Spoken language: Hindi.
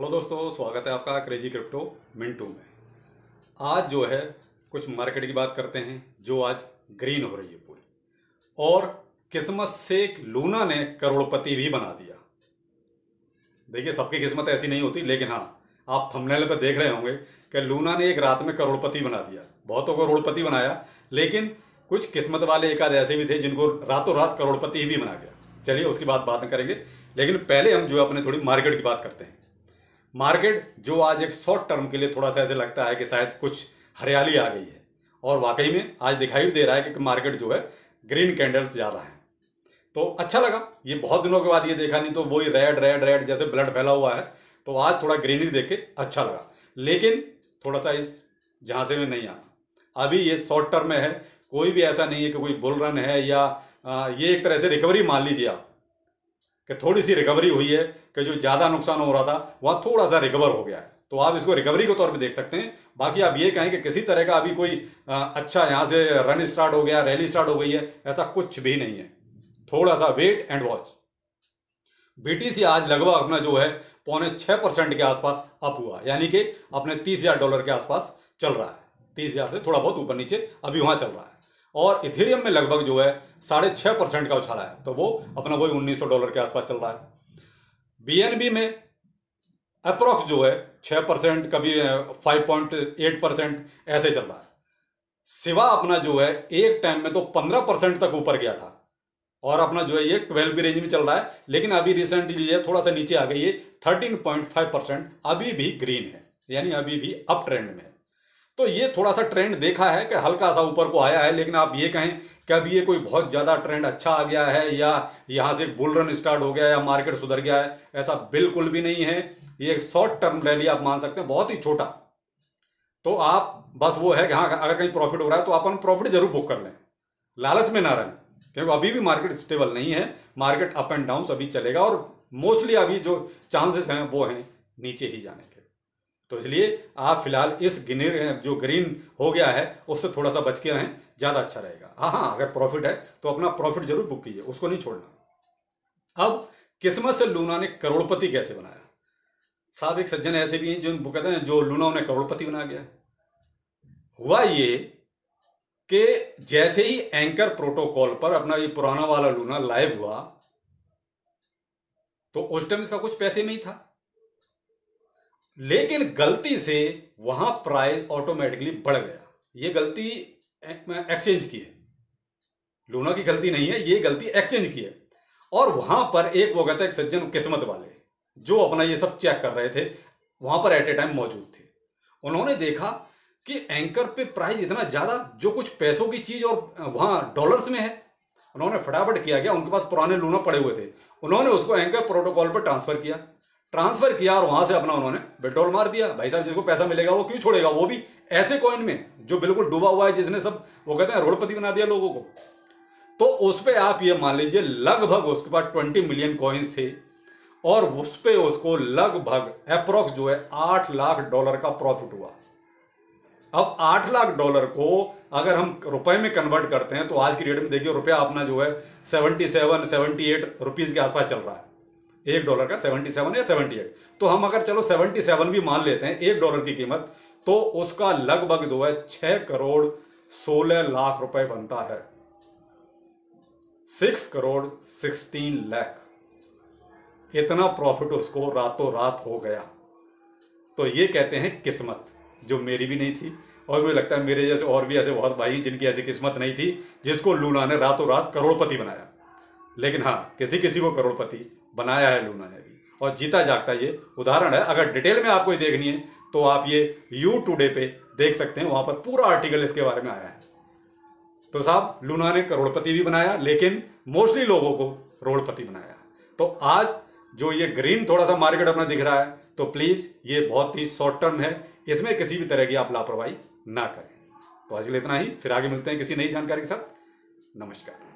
हेलो दोस्तों, स्वागत है आपका क्रेजी क्रिप्टो मिंटू में। आज जो है, कुछ मार्केट की बात करते हैं, जो आज ग्रीन हो रही है पूरी। और किस्मत से लूना ने करोड़पति भी बना दिया। देखिए, सबकी किस्मत ऐसी नहीं होती, लेकिन हाँ आप थंबनेल पर देख रहे होंगे कि लूना ने एक रात में करोड़पति बना दिया। बहुतों को करोड़पति बनाया, लेकिन कुछ किस्मत वाले एक आध ऐसे भी थे जिनको रातों रात करोड़पति भी बना गया। चलिए, उसकी बात बात करेंगे। लेकिन पहले हम जो है, अपने थोड़ी मार्केट की बात करते हैं। मार्केट, जो आज एक शॉर्ट टर्म के लिए थोड़ा सा ऐसे लगता है कि शायद कुछ हरियाली आ गई है। और वाकई में आज दिखाई भी दे रहा है कि मार्केट जो है, ग्रीन कैंडल्स ज़्यादा है। तो अच्छा लगा, ये बहुत दिनों के बाद ये देखा, नहीं तो वही रेड रेड रेड जैसे ब्लड फैला हुआ है तो आज थोड़ा ग्रीनरी देख के अच्छा लगा। लेकिन थोड़ा सा इस झांसे में नहीं आना अभी ये शॉर्ट टर्म में है, कोई भी ऐसा नहीं है कि कोई बुल रन है या ये एक तरह से रिकवरी मान लीजिए आप। कि थोड़ी सी रिकवरी हुई है कि जो ज़्यादा नुकसान हो रहा था, वहाँ थोड़ा सा रिकवर हो गया है। तो आप इसको रिकवरी के तौर पे देख सकते हैं। बाकी आप ये कहें कि किसी तरह का अभी कोई अच्छा यहाँ से रन स्टार्ट हो गया रैली स्टार्ट हो गई है, ऐसा कुछ भी नहीं है। थोड़ा सा वेट एंड वॉच बीटीसी आज लगभग अपना जो है, पौने छः परसेंट के आसपास अप हुआ यानी कि अपने तीस हज़ार डॉलर के आसपास चल रहा है। तीस हज़ार से थोड़ा बहुत ऊपर नीचे अभी वहाँ चल रहा है। और इथेरियम में लगभग जो है साढ़े छः परसेंट का उछाला है। तो वो अपना वही उन्नीस सौ डॉलर के आसपास चल रहा है। बीएनबी में अप्रोक्स जो है छः परसेंट, कभी फाइव पॉइंट एट परसेंट ऐसे चल रहा है। सिवा अपना जो है एक टाइम में तो पंद्रह परसेंट तक ऊपर गया था और अपना जो है ये ट्वेल्व भी रेंज में चल रहा है। लेकिन अभी रिसेंटली ये थोड़ा सा नीचे आ गई है थर्टीन पॉइंट फाइव परसेंट अभी भी ग्रीन है, यानी अभी भी अप ट्रेंड में है। तो ये थोड़ा सा ट्रेंड देखा है कि हल्का सा ऊपर को आया है, लेकिन आप ये कहें कि अभी ये कोई बहुत ज़्यादा ट्रेंड अच्छा आ गया है, या यहाँ से बुल रन स्टार्ट हो गया, या मार्केट सुधर गया है, ऐसा बिल्कुल भी नहीं है। ये एक शॉर्ट टर्म रैली आप मान सकते हैं, बहुत ही छोटा। तो आप बस वो है कि हाँ अगर कहीं प्रॉफिट हो रहा है तो अपन प्रॉफिट ज़रूर बुक कर लें। लालच में ना रहें, क्योंकि अभी भी मार्केट स्टेबल नहीं है मार्केट अप एंड डाउन अभी चलेगा, और मोस्टली अभी जो चांसेस हैं, वो हैं नीचे ही जाने के। तो इसलिए आप फ़िलहाल इस गिने, जो ग्रीन हो गया है, उससे थोड़ा सा बच के रहें, ज़्यादा अच्छा रहेगा। हाँ हाँ अगर प्रॉफिट है तो अपना प्रॉफिट ज़रूर बुक कीजिए, उसको नहीं छोड़ना। अब किस्मत से लूना ने करोड़पति कैसे बनाया? साहब, एक सज्जन ऐसे भी हैं जो कहते हैं, जो लूना उन्हें करोड़पति बना गया। हुआ ये कि जैसे ही एंकर प्रोटोकॉल पर अपना ये पुराना वाला लूना लाइव हुआ तो उस टाइम इसका कुछ पैसे में ही था। लेकिन गलती से वहाँ प्राइस ऑटोमेटिकली बढ़ गया। ये गलती एक्सचेंज की है। लूना की गलती नहीं है, ये गलती एक्सचेंज की है। और वहाँ पर एक वो कहते हैं सज्जन किस्मत वाले, जो अपना ये सब चेक कर रहे थे, वहाँ पर एट ए टाइम मौजूद थे। उन्होंने देखा कि एंकर पे प्राइस इतना ज़्यादा, जो कुछ पैसों की चीज़ और वहाँ डॉलर्स में है। उन्होंने फटाफट किया गया उनके पास पुराने लूना पड़े हुए थे? उन्होंने उसको एंकर प्रोटोकॉल पर ट्रांसफ़र किया। ट्रांसफ़र किया और वहाँ से अपना उन्होंने पेट्रोल मार दिया। भाई साहब, जिसको पैसा मिलेगा वो क्यों छोड़ेगा? वो भी ऐसे कॉइन में जो बिल्कुल डूबा हुआ है, जिसने सब, वो कहते हैं रोडपति बना दिया लोगों को। तो उस पर आप ये मान लीजिए, लगभग उसके पास ट्वेंटी मिलियन कॉइन्स थे और उस पर उसको लगभग अप्रोक्स जो है आठ लाख डॉलर का प्रॉफिट हुआ। अब आठ लाख डॉलर को अगर हम रुपए में कन्वर्ट करते हैं तो आज की डेट में देखिए, रुपया अपना जो है seventy seven seventy eight rupees के आसपास चल रहा है। एक डॉलर का सेवेंटी सेवन या सेवेंटी एट। तो हम अगर चलो सेवेंटी सेवन भी मान लेते हैं, एक डॉलर की कीमत तो उसका लगभग जो है छह करोड़ सोलह लाख रुपए बनता है। Six crore sixteen lakh. इतना प्रॉफिट उसको रातों रात हो गया। तो ये कहते हैं किस्मत, जो मेरी भी नहीं थी, और मुझे लगता है मेरे जैसे और भी ऐसे बहुत भाई जिनकी ऐसी किस्मत नहीं थी, जिसको लूना ने रातों रात करोड़पति बनाया। लेकिन हाँ किसी किसी को करोड़पति बनाया है, लूना ने भी और जीता जागता ये उदाहरण है। अगर डिटेल में आपको देखनी है तो आप ये यू टूडे पे देख सकते हैं। वहाँ पर पूरा आर्टिकल इसके बारे में आया है। तो साहब, लूना ने करोड़पति भी बनाया, लेकिन मोस्टली लोगों को करोड़पति बनाया। तो आज जो ये ग्रीन थोड़ा सा मार्केट अपना दिख रहा है तो प्लीज़ ये बहुत ही शॉर्ट टर्म है। इसमें किसी भी तरह की आप लापरवाही ना करें। तो आज के लिए इतना ही। फिर आगे मिलते हैं किसी नई जानकारी के साथ। नमस्कार।